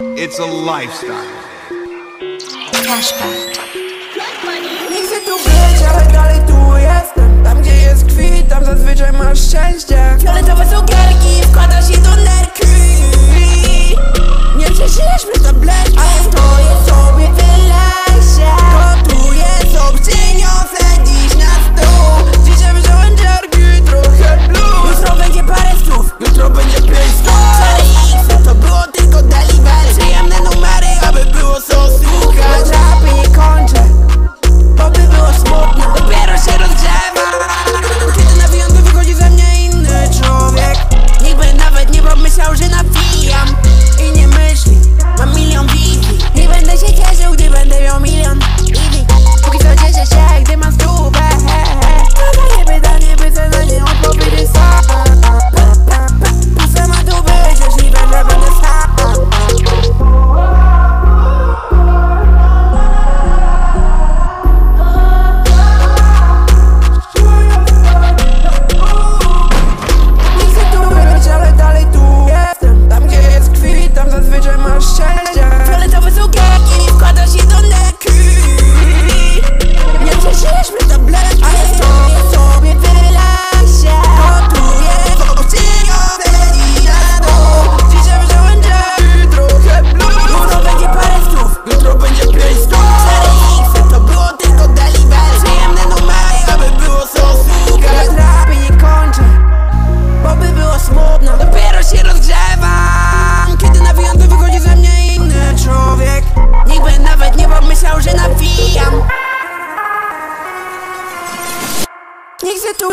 It's a lifestyle. Cashback. Nie chcę tu być, ale dalej tu jestem Tam gdzie jest smutna Dopiero się rozgrzewam Kiedy na wyjątek wychodzi ze mnie inny człowiek. Nikt by nawet nie pomyślał, że nawijam. Nie chcę tu